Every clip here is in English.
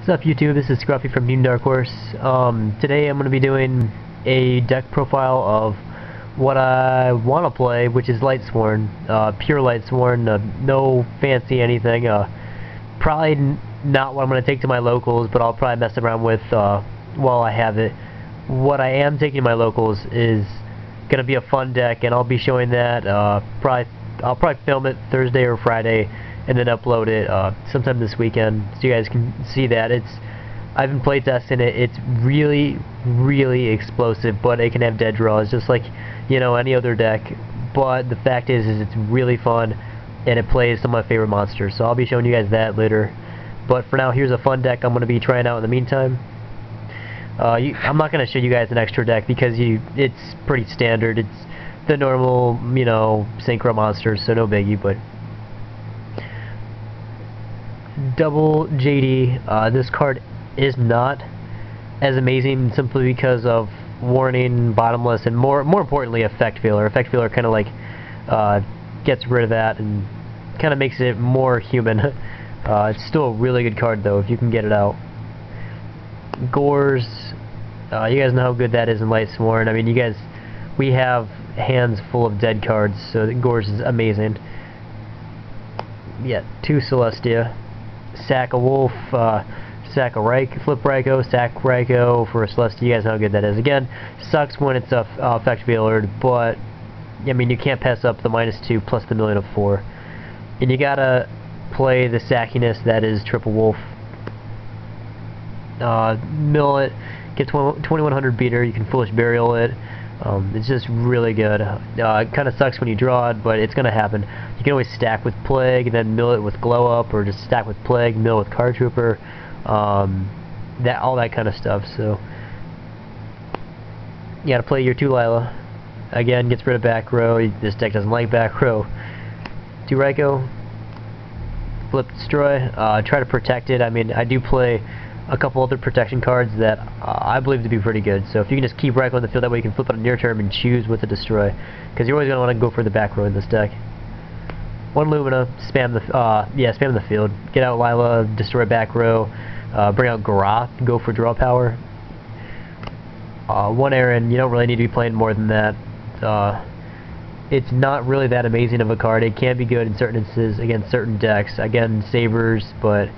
What's up YouTube, this is Scruffy from Team Dark Horse. Um, today I'm going to be doing a deck profile of what I want to play, which is Lightsworn. Uh, pure Lightsworn, uh, no fancy anything. Uh, probably not what I'm going to take to my locals, but I'll probably mess around with uh, while I have it. What I am taking to my locals is going to be a fun deck, and I'll be showing that uh, probably I'll probably film it Thursday or Friday and then upload it uh, sometime this weekend so you guys can see that. It's I've been playtesting it. It's really, really explosive, but it can have dead draws just like you know any other deck. But the fact is, is it's really fun and it plays some of my favorite monsters. So I'll be showing you guys that later. But for now, here's a fun deck I'm going to be trying out in the meantime. Uh, you, I'm not going to show you guys an extra deck because you it's pretty standard. It's the normal, you know, synchro monsters, so no biggie, but double JD. Uh, this card is not as amazing simply because of warning, bottomless, and more more importantly, Effect Veiler. Effect Veiler kind of like uh, gets rid of that and kind of makes it more human. uh, it's still a really good card though if you can get it out. Gorz, uh, you guys know how good that is in Lightsworn. I mean, you guys, we have hands full of dead cards, so Gorz is amazing. Yeah, two Celestia sack a wolf, uh, sack a Ryko, flip Ryko, sack Ryko for a Celestia. You guys know how good that is. Again, sucks when it's a uh, Effect Veiler, but I mean you can't pass up the minus two plus the million of four, and you gotta play the sackiness that is triple wolf. Uh, mill it, get 2100 beater. You can foolish burial it. Um, it's just really good. Uh, it kind of sucks when you draw it, but it's going to happen. You can always stack with Plague, and then mill it with Glow Up, or just stack with Plague, mill with Card Trooper, um, that all that kind of stuff. So you got to play your two Lyla. Again, gets rid of back row. This deck doesn't like back row. Two Ryko, flip destroy. Uh, try to protect it. I mean, I do play a couple other protection cards that uh, I believe to be pretty good. So if you can just keep Ryko on the field, that way you can flip it on your turn and choose what to destroy. Because you're always going to want to go for the back row in this deck. One Lumina, spam the uh, yeah, spam the field. Get out Lyla, destroy back row. Uh, bring out Garoth, go for draw power. Uh, one Aaron, you don't really need to be playing more than that. Uh, it's not really that amazing of a card. It can be good in certain instances against certain decks. Again, Sabers, but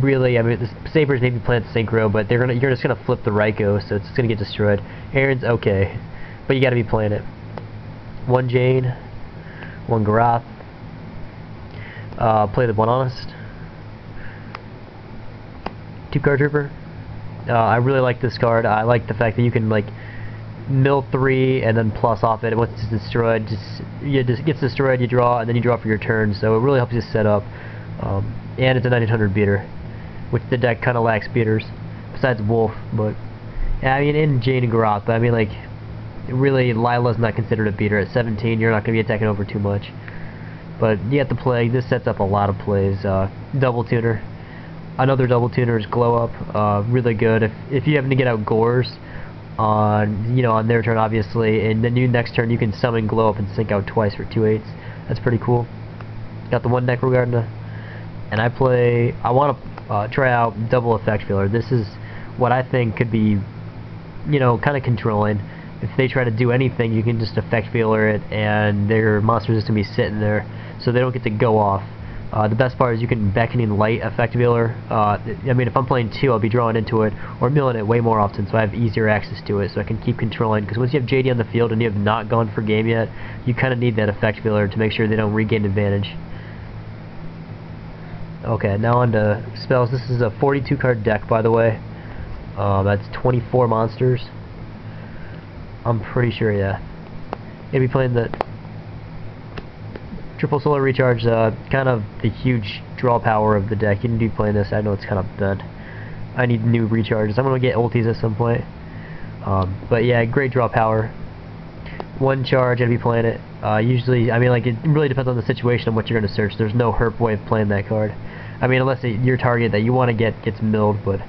really, I mean, the Sabers maybe play plant Synchro, but they're gonna you're just gonna flip the Ryko, so it's gonna get destroyed. Aaron's okay, but you gotta be playing it. One Jane, one Garoth. Uh, play the one Honest. Two Card Trooper. Uh, I really like this card. I like the fact that you can like mill three and then plus off it. Once it's destroyed, just it just gets destroyed. You draw and then you draw for your turn. So it really helps you set up. Um, and it's a 1900 beater, which the deck kind of lacks beaters, besides Wolf, but, I mean, in Jane and Garoth, but I mean, like, really, Lyla's not considered a beater. At 17, you're not going to be attacking over too much. But you have to play, this sets up a lot of plays. Uh, double tuner. Another double tuner is Glow Up. Uh, really good. If, if you happen to get out Gorz, on, you know, on their turn, obviously, and then you next turn you can summon Glow Up and sync out twice for two eights. That's pretty cool. Got the one Necro Gardna and I play, I want to uh, try out double Effect Veiler. This is what I think could be, you know, kind of controlling. If they try to do anything, you can just Effect Veiler it, and their monsters just to be sitting there, so they don't get to go off. Uh, the best part is you can beckoning light Effect Veiler. Uh, I mean, if I'm playing two, I'll be drawing into it or milling it way more often, so I have easier access to it, so I can keep controlling. Because once you have JD on the field and you have not gone for game yet, you kind of need that Effect Veiler to make sure they don't regain advantage. Okay, now on to spells. This is a 42 card deck, by the way. Um, that's 24 monsters. I'm pretty sure, yeah. Gonna be playing the triple solar recharge. Uh, kind of the huge draw power of the deck. You can be playing this. I know it's kind of bad. I need new recharges. I'm gonna get ultis at some point. Um, but yeah, great draw power. One charge, I'd be playing it. Uh, usually, I mean, like, it really depends on the situation and what you're going to search. There's no herp way of playing that card. I mean, unless it, your target that you want to get gets milled, but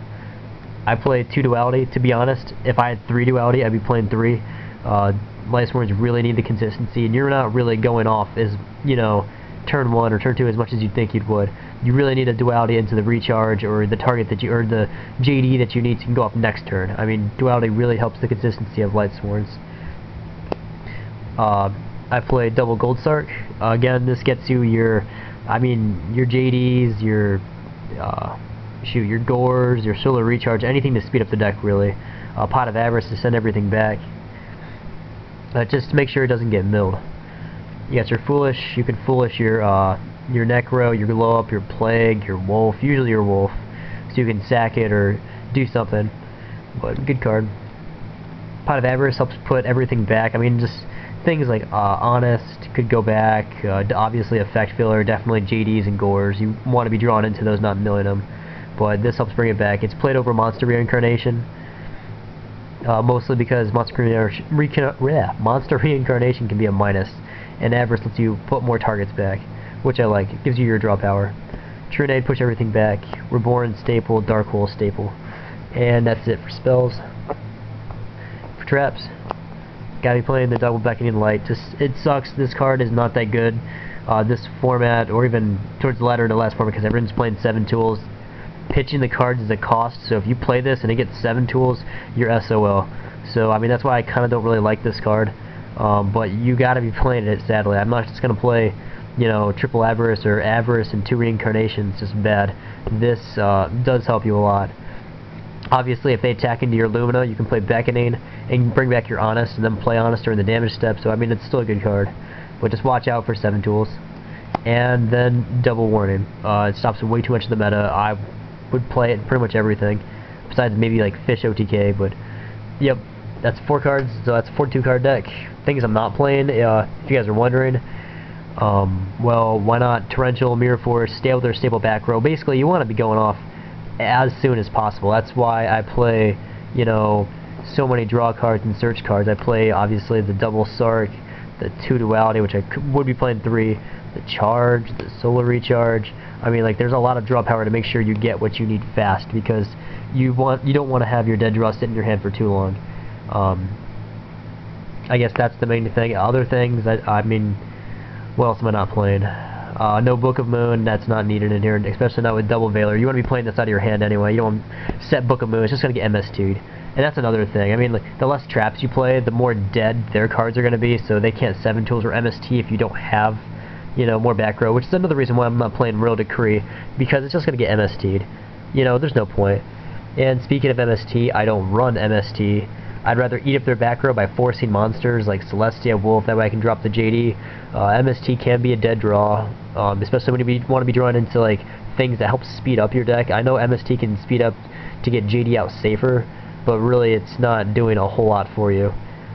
I play two duality. To be honest, if I had three duality, I'd be playing three. Uh, Lightsworns really need the consistency, and you're not really going off as you know turn one or turn two as much as you think you would. You really need a duality into the recharge or the target that you or the JD that you need to go up next turn. I mean, duality really helps the consistency of Lightsworns. Uh, I play double gold sark. Uh, again, this gets you your, I mean, your JDs, your uh, shoot, your Gorz, your solar recharge, anything to speed up the deck really. A pot of avarice to send everything back. Uh, just to make sure it doesn't get milled. Yes, You got your foolish. You can foolish your uh, your necro, your glow up, your plague, your wolf. Usually your wolf, so you can sack it or do something. But good card. Pot of avarice helps put everything back. I mean, just things like uh, honest could go back. Uh, obviously, Effect Veiler, definitely JDs and Gorz. You want to be drawn into those, not milling them. But this helps bring it back. It's played over monster reincarnation. Uh, mostly because monster, re yeah, monster reincarnation can be a minus and Avarice lets you put more targets back, which I like. It gives you your draw power. Trunade push everything back. Reborn staple, Dark Hole staple. And that's it for spells. For traps, gotta be playing the double beckoning light. Just it sucks. This card is not that good. Uh, this format, or even towards the latter in the last format, because everyone's playing seven tools. Pitching the cards is a cost. So if you play this and it gets seven tools, you're SOL. So I mean that's why I kind of don't really like this card. Um, but you got to be playing it, sadly. I'm not just to play, you know, triple avarice or avarice and two reincarnations, just bad. This uh, does help you a lot. Obviously, if they attack into your Lumina, you can play Beckoning and bring back your Honest and then play Honest during the damage step. So, I mean, it's still a good card. But just watch out for 7 tools. And then Double Warning. Uh, it stops way too much of the meta. I would play it in pretty much everything. Besides maybe like Fish OTK, but yep, that's four cards, so that's a 42 card deck. Things I'm not playing, uh, if you guys are wondering, um, well, why not Torrential, Mirror Force, stay with their stable back row. Basically, you want to be going off as soon as possible. That's why I play, you know, so many draw cards and search cards. I play, obviously, the double Sark, the two duality, which I would be playing three, the charge, the solar recharge. I mean, like, there's a lot of draw power to make sure you get what you need fast because you want you don't want to have your dead draw sit in your hand for too long. Um, I guess that's the main thing. Other things, I, I mean, what else am I not playing? Uh, no Book of Moon, that's not needed in here, especially not with Double Veiler. You want to be playing this out of your hand anyway. You don't set Book of Moon, it's just going to get MST'd. And that's another thing. I mean, like, the less traps you play, the more dead their cards are going to be, so they can't 7 tools or MST if you don't have, you know, more back row, which is another reason why I'm not playing Royal Decree, because it's just going to get MST'd. You know, there's no point. And speaking of MST, I don't run MST. I'd rather eat up their back row by forcing monsters like Celestia, Wolf, that way I can drop the JD. Uh, MST can be a dead draw, um, especially when you want to be drawn into like things that help speed up your deck. I know MST can speed up to get JD out safer, but really it's not doing a whole lot for you.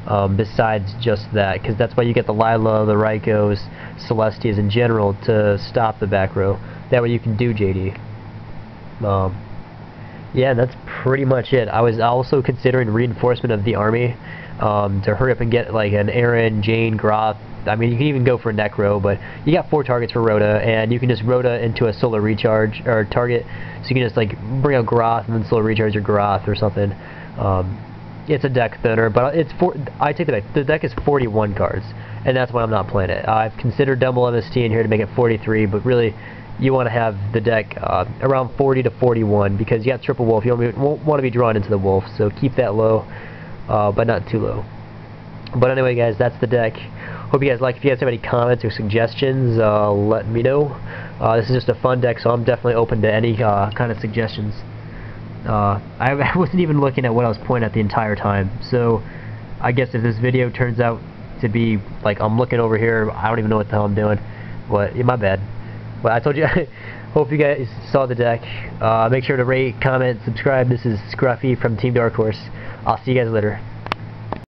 Um, besides just that, because that's why you get the Lyla, the Rykos, Celestias in general to stop the back row. That way you can do JD. Um, yeah, that's pretty much it. I was also considering reinforcement of the army um, to hurry up and get like an Aaron, Jane, Groth. I mean, you can even go for a Necro, but you got four targets for RotA, and you can just RotA into a solar recharge or target, so you can just like bring out Groth and then solar recharge your Groth or something. Um, it's a deck thinner, but it's for I take the deck. The deck is 41 cards, and that's why I'm not playing it. I've considered double MST in here to make it 43, but really you want to have the deck uh, around 40 to 41 because you got triple wolf. You won't want to be drawn into the wolf, so keep that low, uh, but not too low. But anyway, guys, that's the deck. Hope you guys like. If you guys have any comments or suggestions, uh, let me know. Uh, this is just a fun deck, so I'm definitely open to any uh, kind of suggestions. Uh, I, I wasn't even looking at what I was pointing at the entire time, so I guess if this video turns out to be like I'm looking over here, I don't even know what the hell I'm doing. But yeah, my bad. But I told you, hope you guys saw the deck. Uh, make sure to rate, comment, subscribe. This is Scruffy from Team Dark Horse. I'll see you guys later.